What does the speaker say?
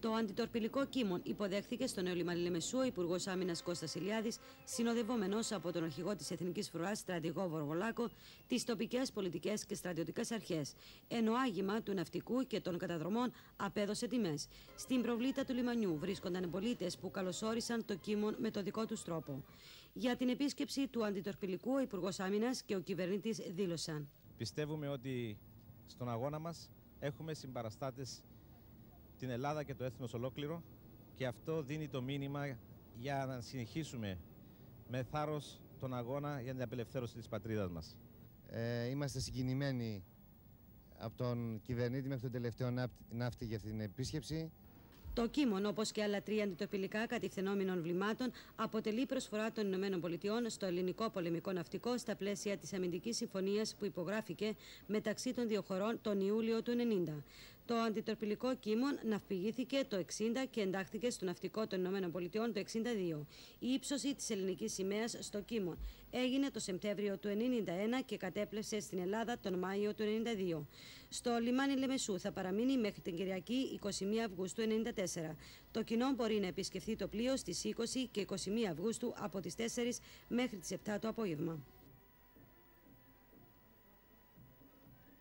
Το αντιτορπιλικό κίμον υποδέχθηκε στο νέο λιμάνι Λεμεσού ο Υπουργός Άμυνας Κώστας Ηλιάδης, συνοδευόμενος από τον αρχηγό της Εθνικής Φρουράς, στρατηγό Βορβολάκο, τις τοπικές πολιτικές και στρατιωτικές αρχές. Ενώ άγημα του ναυτικού και των καταδρομών απέδωσε τιμές. Στην προβλήτα του λιμανιού βρίσκονταν πολίτες που καλωσόρισαν το κίμον με το δικό τους τρόπο. Για την επίσκεψη του αντιτορπιλικού, ο Υπουργός Άμυνας και ο κυβερνήτης δήλωσαν. Πιστεύουμε ότι στον αγώνα μας έχουμε συμπαραστάτες την Ελλάδα και το έθνος ολόκληρο και αυτό δίνει το μήνυμα για να συνεχίσουμε με θάρρος τον αγώνα για την απελευθέρωση της πατρίδας μας. Ε, είμαστε συγκινημένοι από τον κυβερνήτη μέχρι τον τελευταίο ναύτη για αυτή την επίσκεψη. Το κείμενο, όπως και άλλα τρία αντιτοπιλικά κατηφθενόμενων βλημάτων, αποτελεί προσφορά των ΗΠΑ στο ελληνικό πολεμικό ναυτικό στα πλαίσια της αμυντικής συμφωνίας που υπογράφηκε μεταξύ των δύο χωρών τον Ιούλιο του 1990. Το αντιτορπιλικό κείμον ναυπηγήθηκε το 60 και εντάχθηκε στο ναυτικό των ΗΠΑ το 62. Η ύψωση της ελληνικής σημαίας στο κείμον έγινε το Σεπτέμβριο του 1991 και κατέπλευσε στην Ελλάδα τον Μάιο του 1992. Στο λιμάνι Λεμεσού θα παραμείνει μέχρι την Κυριακή 21 Αυγούστου 1994. Το κοινό μπορεί να επισκεφθεί το πλοίο στις 20 και 21 Αυγούστου από τις 4 μέχρι τις 7 το απόγευμα.